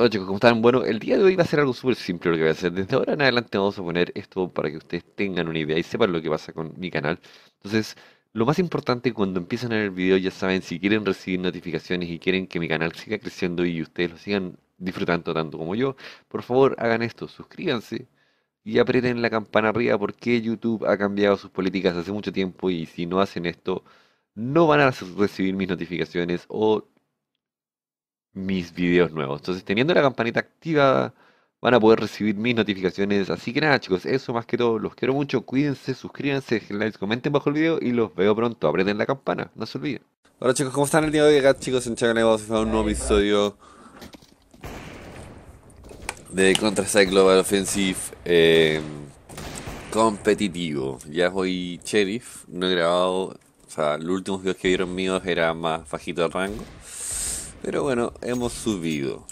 Hola chicos, ¿cómo están? Bueno, el día de hoy va a ser algo súper simple lo que voy a hacer. Desde ahora en adelante vamos a poner esto para que ustedes tengan una idea y sepan lo que pasa con mi canal. Entonces, lo más importante cuando empiezan a ver el video, ya saben, si quieren recibir notificaciones y quieren que mi canal siga creciendo y ustedes lo sigan disfrutando tanto como yo, por favor hagan esto, suscríbanse y aprieten la campana arriba porque YouTube ha cambiado sus políticas hace mucho tiempo y si no hacen esto, no van a recibir mis notificaciones o mis videos nuevos. Entonces, teniendo la campanita activada, van a poder recibir mis notificaciones. Así que nada, chicos, eso más que todo. Los quiero mucho. Cuídense, suscríbanse, likes, comenten bajo el video y los veo pronto. Aprieten la campana, no se olviden. Hola chicos, ¿cómo están el día de hoy? Acá chicos en Chacal vamos a un nuevo episodio de Counter-Strike Global Offensive eh, competitivo. Ya voy sheriff, no he grabado, o sea, los últimos videos que vieron míos era más bajito de rango. Pero bueno, hemos subido.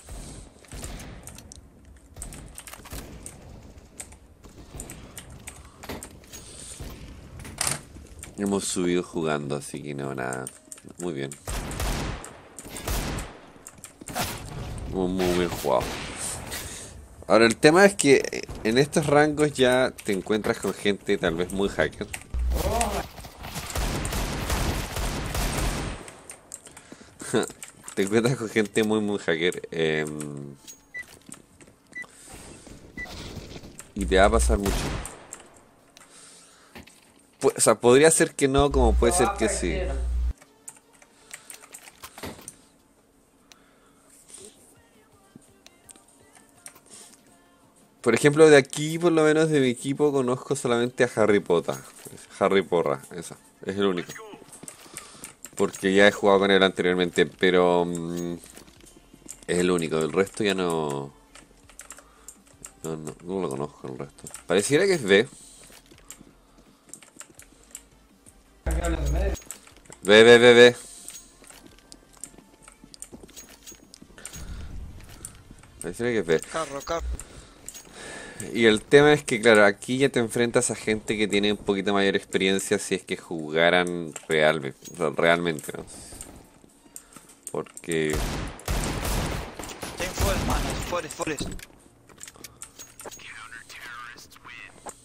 Hemos subido jugando, así que no, nada. Muy bien. Muy, muy bien jugado. Ahora el tema es que en estos rangos ya te encuentras con gente tal vez muy hacker. Te encuentras con gente muy, muy hacker. Em, y te va a pasar mucho. o sea, podría ser que no, como puede ser que sí. Por ejemplo, de aquí, por lo menos de mi equipo, conozco solamente a Harry Potter. Harry Porra, esa. Es el único porque ya he jugado con él anteriormente, pero mm, es el único, el resto ya no, no, no, lo conozco el resto. Pareciera que es B. B, B, B, B. Pareciera que es B. Carro, carro. Y el tema es que, claro, aquí ya te enfrentas a gente que tiene un poquito mayor experiencia si es que jugaran realmente, ¿no? Porque...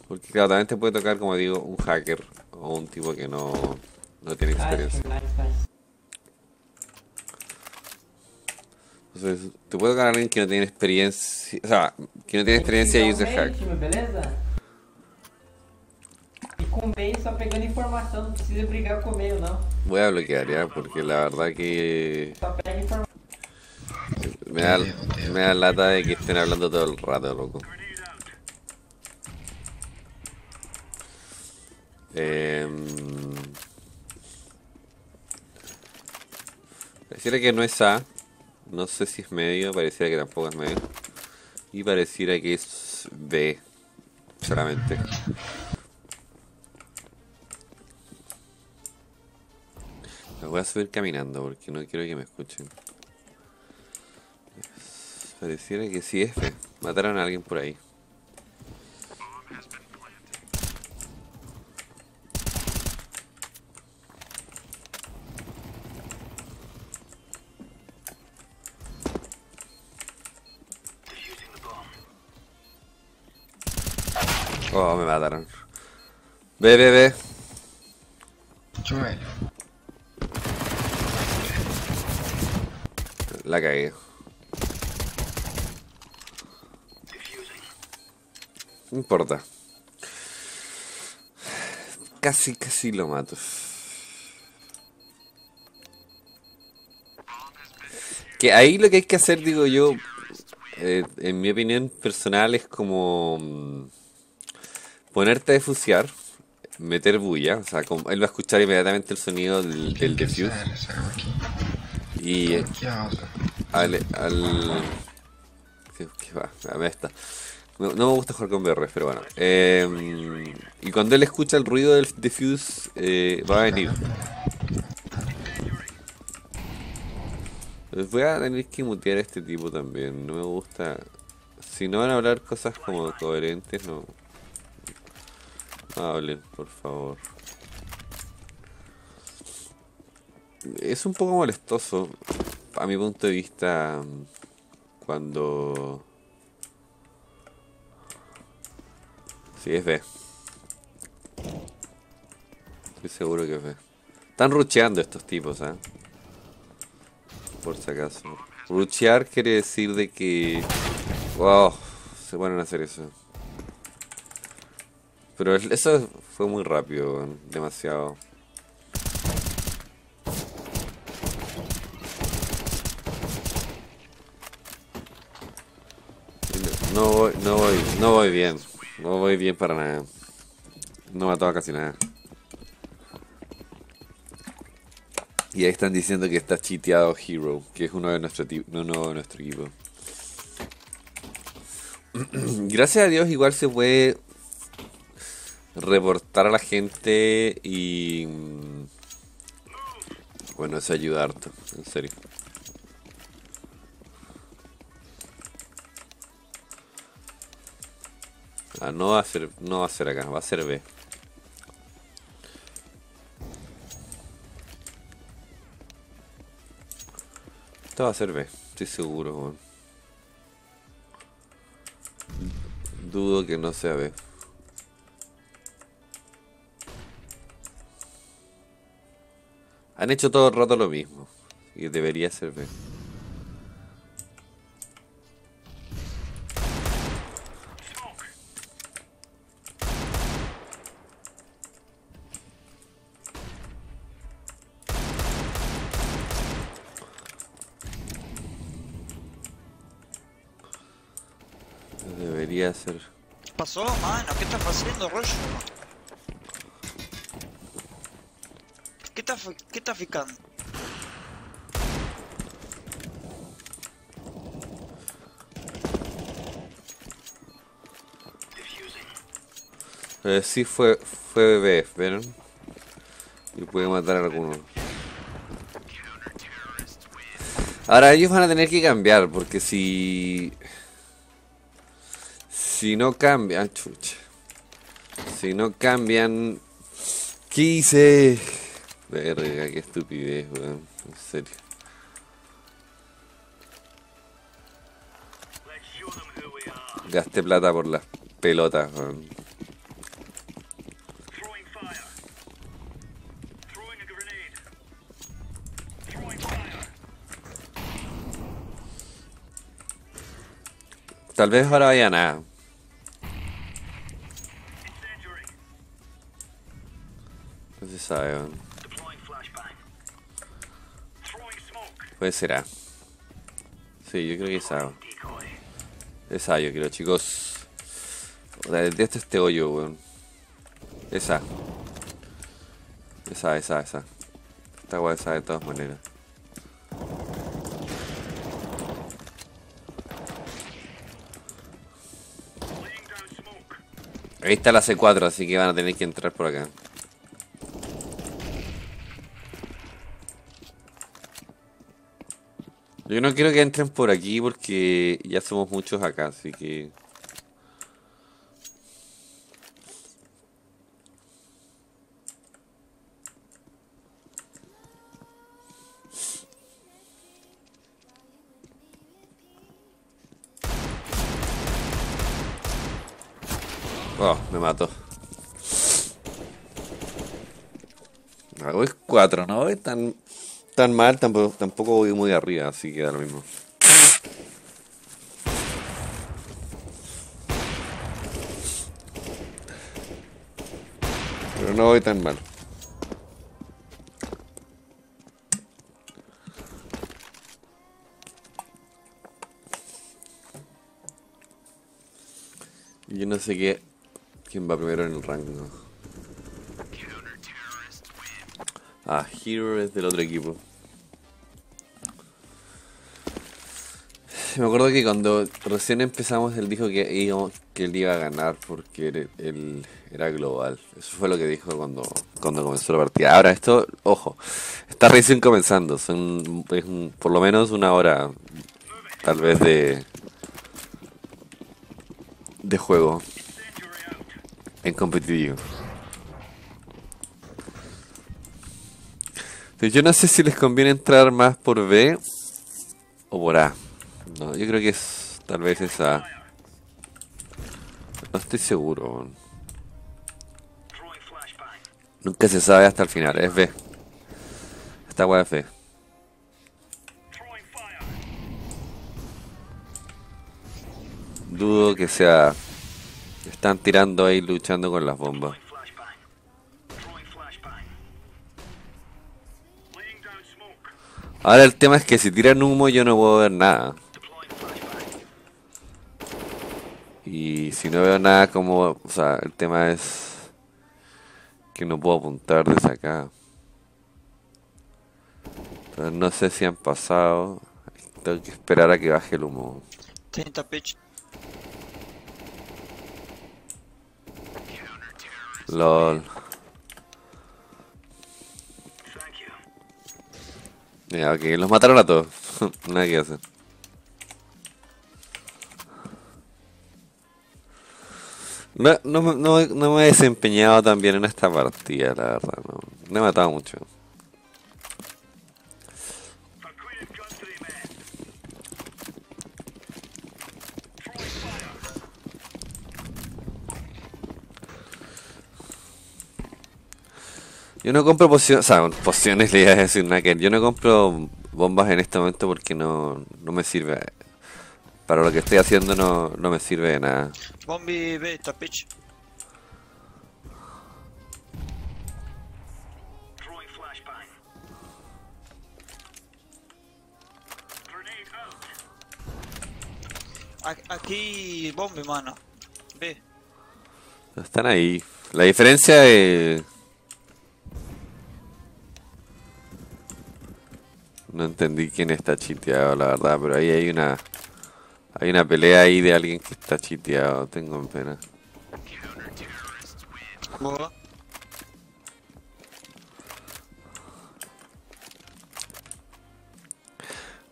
Porque, claro, también te puede tocar, como digo, un hacker o un tipo que no, no tiene experiencia. Entonces, te puede tocar a alguien que no tiene experiencia, o sea, que no tiene experiencia y usa hack. beleza? E com bem só pegando informação, não precisa brigar com o meio não. Voy a bloquear ya, porque la verdad que... Só pega informação. Me da, me da lata de que estén hablando todo el rato, loco. Eh, pareciera que no es A. No sé si es medio, pareciera que tampoco es medio. Y pareciera que es B. Solamente. Me voy a subir caminando porque no quiero que me escuchen. Pareciera que sí es B. Mataron a alguien por ahí. Me mataron. Ve, ve, ve. La cagué. No importa. Casi, casi lo mato. Que ahí lo que hay que hacer, digo yo, eh, en mi opinión personal, es como mm, ponerte a defusiar, meter bulla, o sea, él va a escuchar inmediatamente el sonido del, del defuse. Y al... al ¿Qué va? A está. No, me gusta jugar con BR, pero bueno. Eh, y cuando él escucha el ruido del defuse, eh, va a venir. Pues voy a tener que mutear a este tipo también. No me gusta. Si no van a hablar cosas como coherentes, no. Hablen, por favor. Es un poco molestoso, a mi punto de vista, cuando... Sí, es B. Estoy seguro que es B. Están rucheando estos tipos, ¿eh? Por si acaso. Ruchear quiere decir de que... Wow, se ponen a hacer eso. Pero eso fue muy rápido, demasiado. No voy, no voy, no voy bien. No voy bien para nada. No ha casi nada. Y ahí están diciendo que está chiteado Hero, que es uno de nuestro, uno de nuestro equipo. Gracias a Dios igual se puede reportar a la gente y... Mm, bueno, eso ayuda harto, en serio. Ah, no va a ser, no va a ser acá, va a ser B. Esto va a ser B, estoy seguro, Dudo que no sea B. Han hecho todo el rato lo mismo. Y debería ser B. Debería ser. ¿Qué pasó, mano? ¿Qué estás haciendo, rollo? ¿Qué está ficando? Eh, sí fue, fue bebé, ¿vieron? Y puede matar a alguno. Ahora ellos van a tener que cambiar, porque si... Si no cambian... Chucha. Si no cambian... ¿Qué hice? Verga, qué estupidez, weón. En serio. Gasté plata por las pelotas, weón. Tal vez ahora vaya nada. No se sabe. Puede ser A. Sí, yo creo que es A. Es A, yo creo, chicos. Detesto este hoyo, weón. Es A. Es A, es A, es A. Esta weá es A de todas maneras. Ahí está la C4, así que van a tener que entrar por acá. Yo no quiero que entren por aquí porque ya somos muchos acá, así que... Oh, me mato. Hago es 4, no es tan mal, tampoco, tampoco voy muy arriba, así que da lo mismo. Pero no voy tan mal. Yo no sé qué quién va primero en el rango. Ah, Hero es del otro equipo. Me acuerdo que cuando recién empezamos él dijo que, que él iba a ganar porque él, era global. Eso fue lo que dijo cuando, cuando comenzó la partida. Ahora esto, ojo, está recién comenzando. Son por lo menos una hora tal vez de, de juego en competitivo. Yo no sé si les conviene entrar más por B o por A. No, yo creo que es tal vez esa. No estoy seguro. Nunca se sabe hasta el final, es B. Esta weá es B. Dudo que sea. Están tirando ahí luchando con las bombas. Ahora el tema es que si tiran humo yo no puedo ver nada. Y si no veo nada como... O sea, el tema es que no puedo apuntar desde acá. Entonces no sé si han pasado. Tengo que esperar a que baje el humo. 30 pitch. LOL. Ya, ok, los mataron a todos. Nada que hacer. No, no, no, me he desempeñado tan bien en esta partida, la verdad. No he matado mucho. Yo no compro pociones, o sea, pociones le iba a decir nada que yo no compro bombas en este momento porque no, no me sirve. Para lo que estoy haciendo no, no me sirve de nada. Bombi B, está pitch. Aquí bombi, mano. B. Están ahí. La diferencia es... No entendí quién está chiteado, la verdad, pero ahí hay una... Hay una pelea ahí de alguien que está chiteado, tengo pena.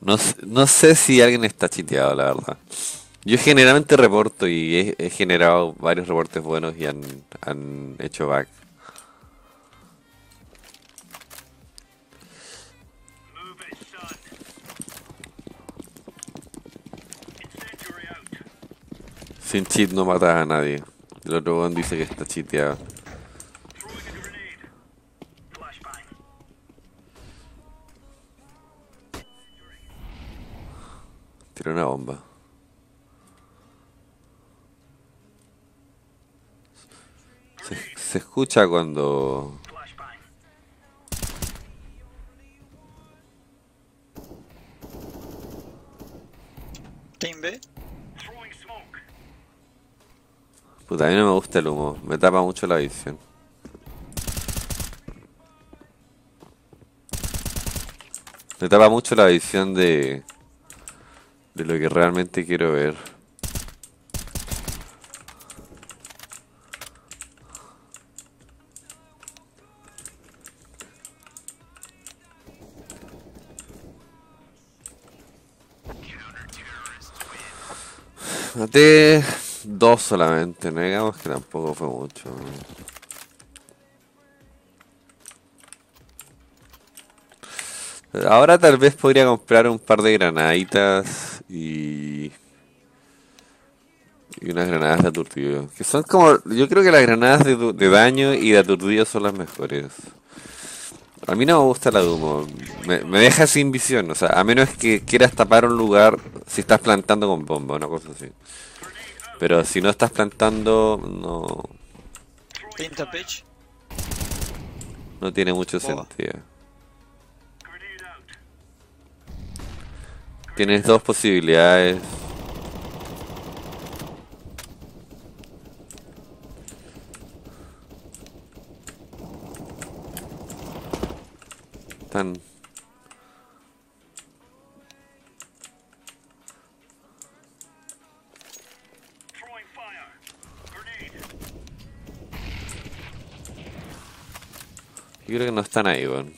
No, no sé si alguien está chiteado, la verdad. Yo generalmente reporto y he, he generado varios reportes buenos y han, han hecho back. Sin cheat no matas a nadie. El otro weón dice que está chiteado. Tiró una bomba. Se, se escucha cuando... Team B. Puta, a mí no me gusta el humo. Me tapa mucho la visión. Me tapa mucho la visión de... De lo que realmente quiero ver. Maté dos solamente, no digamos que tampoco fue mucho. Ahora tal vez podría comprar un par de granaditas y... Y unas granadas de aturdido. Que son como... Yo creo que las granadas de, de daño y de aturdido son las mejores. A mí no me gusta la de humo. Me, me deja sin visión. O sea, a menos que quieras tapar un lugar si estás plantando con bomba, una cosa así. Pero si no estás plantando, no, 30 pitch. no tiene mucho sentido. Tienes dos posibilidades. Están... Yo creo que no están ahí, weón.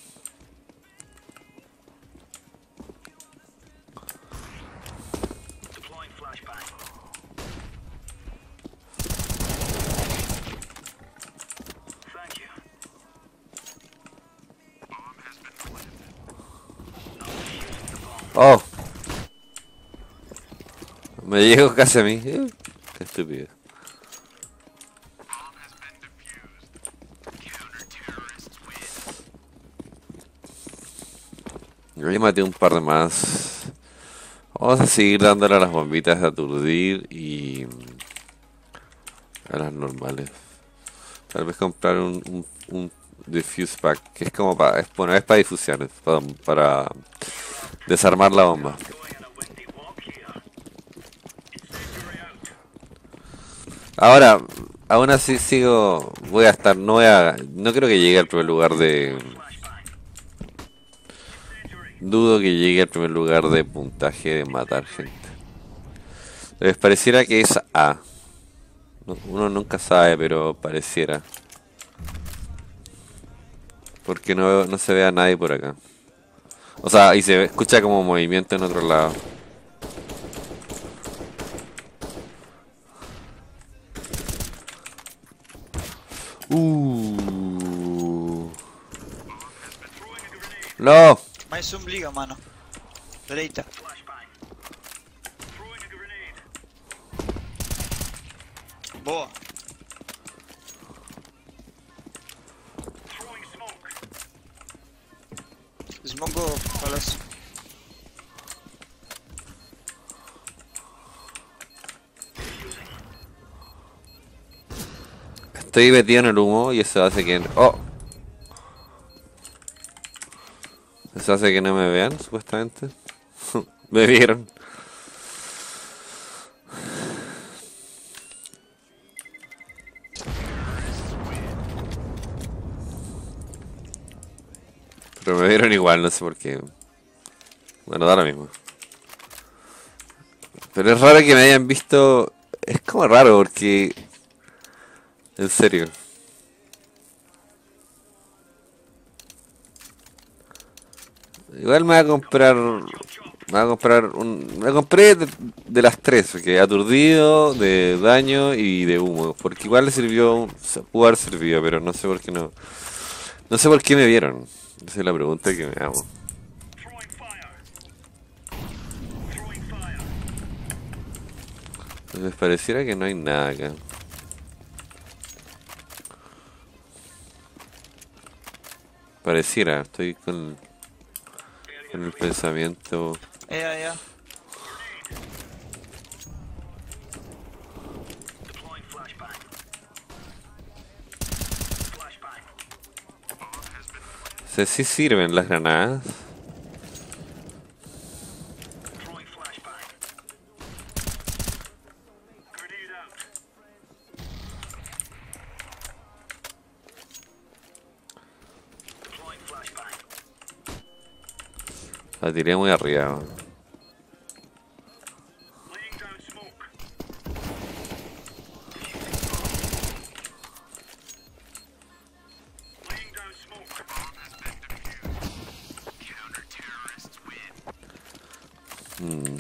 Oh. Me llegó casi a mí. Eh, Qué estúpido. Yo maté un par de más. Vamos a seguir dándole a las bombitas de aturdir y a las normales. Tal vez comprar un, un, un diffuse pack, que es como para, es, bueno, es para difusiones, para, para desarmar la bomba. Ahora, aún así sigo, voy a estar, no voy a, no creo que llegue al primer lugar de, dudo que llegue al primer lugar de puntaje de matar gente. Les pareciera que es A. No- Uno nunca sabe, pero pareciera. Porque no, no se ve a nadie por acá. O sea, y se escucha como movimiento en otro lado. Uh. No. Mais um liga, mano. Direita. Boa. Smogo, palace. Estoy metido en el humo y eso hace que... ¡Oh! Hace que no me vean, supuestamente. me vieron. Pero me vieron igual, no sé por qué. Bueno, da lo mismo. Pero es raro que me hayan visto... Es como raro porque... En serio. Igual me voy a comprar. Me voy a comprar un. Me compré de, las tres, porque aturdido, de daño y de humo. Porque igual le sirvió. Pudo haber servido, pero no sé por qué no. No sé por qué me vieron. Esa es la pregunta que me hago. Entonces pareciera que no hay nada acá. Pareciera, estoy con, con el pensamiento. Ja, ja. O sea, sí sirven las granadas. Tiré muy arriba. man. Mm.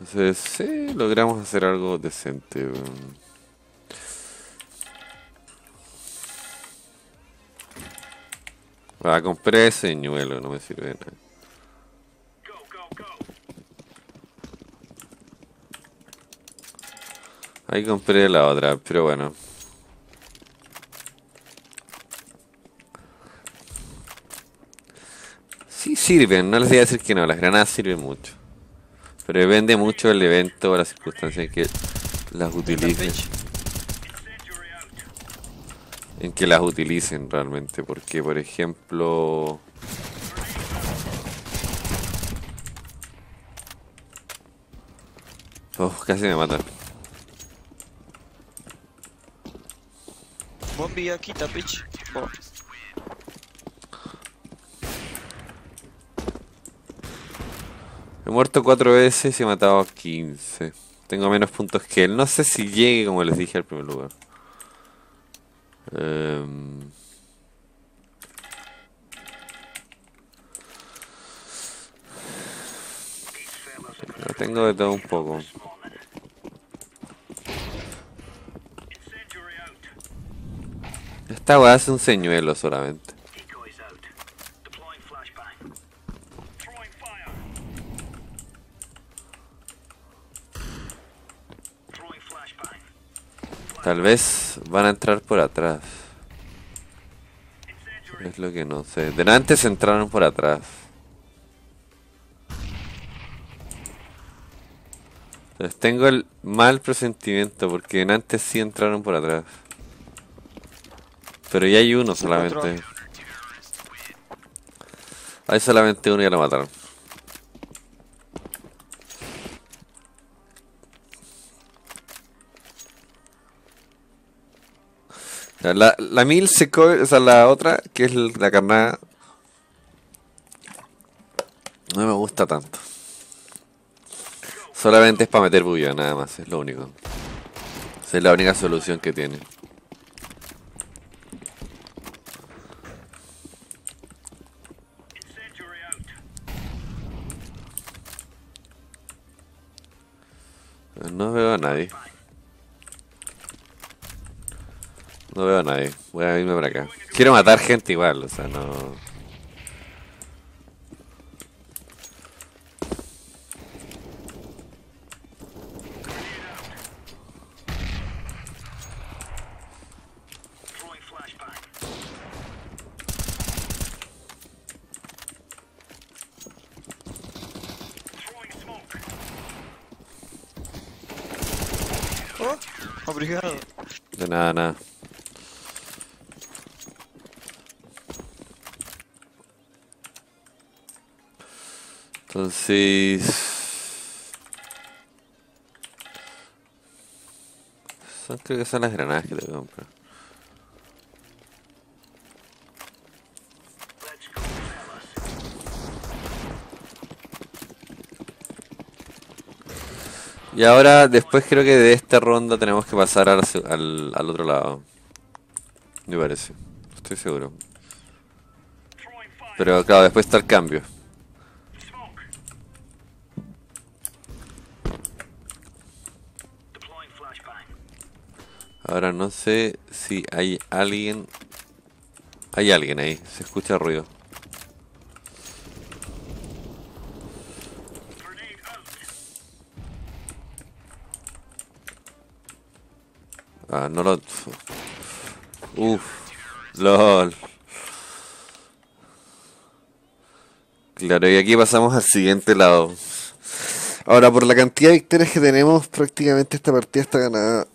Entonces, sí, logramos hacer algo decente. weón. Ah, compré ese señuelo, no me sirve de nada. Ahí compré la otra, pero bueno. Sí sirven, no les voy a decir que no, las granadas sirven mucho. Pero depende mucho del evento o las circunstancias en que las utilicen. En que las utilicen realmente, porque por ejemplo... Oh, casi me matan. Bombi aqui, tá, bitch? Boa. He muerto cuatro veces y he matado a 15. Tengo menos puntos que él. No sé si llegue, como les dije al primer lugar. Eh, tengo de todo un poco. Esta weá hace un señuelo solamente. Tal vez van a entrar por atrás. Es lo que no sé. Delante se entraron por atrás. Entonces tengo el mal presentimiento porque antes sí entraron por atrás. Pero ya hay uno solamente. Hay solamente uno y ya lo mataron. La, la mil se co- o sea, la otra, que es la carnada, no me gusta tanto. Solamente es para meter bulla, nada más, es lo único. Esa es la única solución que tiene. No veo a nadie. No veo a nadie. Voy a irme para acá. Quiero matar gente igual, o sea, no... Oh, obrigado. De nada, nada. Entonces... Son, creo que son las granadas que que comprar. Y ahora, después creo que de esta ronda tenemos que pasar al, al, al otro lado. Me parece. Estoy seguro. Pero claro, después está el cambio. Ahora no sé si hay alguien... Hay alguien ahí, se escucha ruido. Ah, no lo... Uf, lol. Claro, y aquí pasamos al siguiente lado. Ahora, por la cantidad de victorias que tenemos, prácticamente esta partida está ganada.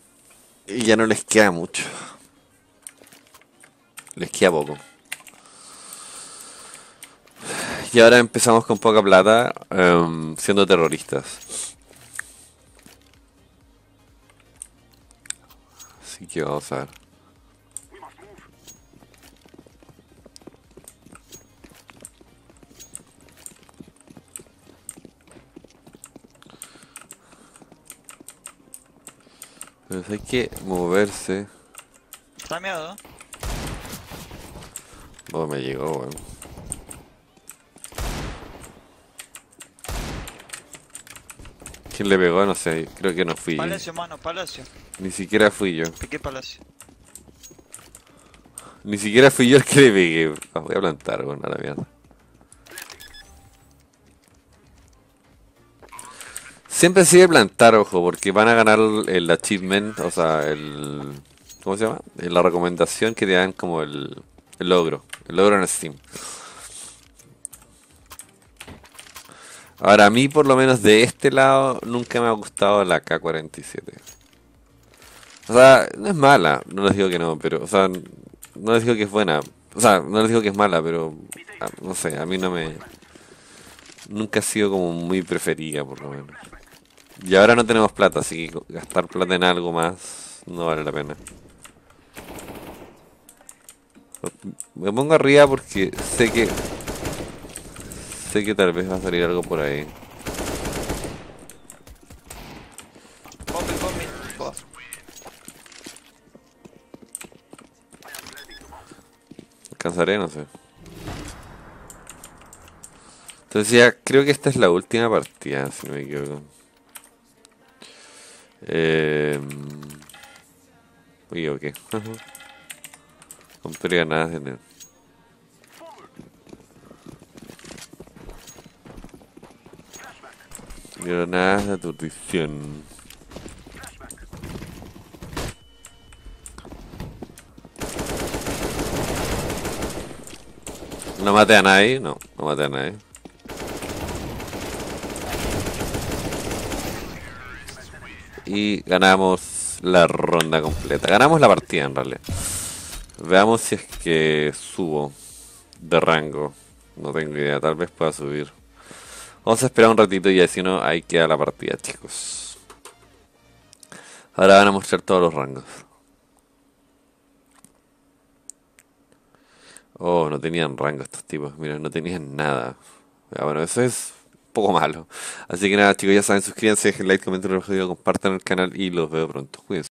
Y ya no les queda mucho. Les queda poco. Y ahora empezamos con poca plata, em, siendo terroristas. Así que vamos a ver. Pero hay que moverse. Está meado. Oh, me llegó, weón. ¿Quién le pegó? No sé, creo que no fui. yo. Palacio, mano, palacio. Ni siquiera fui yo. Piqué palacio. Ni siquiera fui yo el que le pegué. Voy a plantar, weón, a la mierda. Siempre sigue plantar, ojo, porque van a ganar el, achievement, o sea, el... ¿Cómo se llama? La recomendación que te dan como el, el logro. El logro en Steam. Ahora, a mí por lo menos de este lado nunca me ha gustado la K-47. O sea, no es mala, no les digo que no, pero, o sea, no les digo que es buena. O sea, no les digo que es mala, pero, ah, no sé, a mí no me... Nunca ha sido como muy preferida, por lo menos. Y ahora no tenemos plata, así que gastar plata en algo más no vale la pena. Me pongo arriba porque sé que... Sé que tal vez va a salir algo por ahí. Bombe. No sé. Entonces ya creo que esta es la última partida, si no me equivoco. Eh, uy, ok. Compré granadas de neo. Granadas de aturdición. No maté a nadie, no, no maté a nadie. Y ganamos la ronda completa. Ganamos la partida en realidad. Veamos si es que subo de rango. No tengo idea, tal vez pueda subir. Vamos a esperar un ratito y si no, ahí queda la partida, chicos. Ahora van a mostrar todos los rangos. Oh, no tenían rango estos tipos. Mira, no tenían nada. Ya, bueno, eso es poco malo. Así que nada, chicos, ya saben, suscríbanse, dejen like, comenten el video, compartan el canal y los veo pronto. Cuídense.